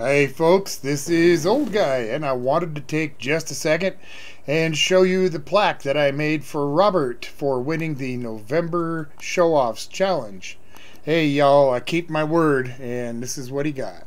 Hey folks, this is Old Guy, and I wanted to take just a second and show you the plaque that I made for Robert for winning the November Show Offs Challenge. Hey y'all, I keep my word, and this is what he got.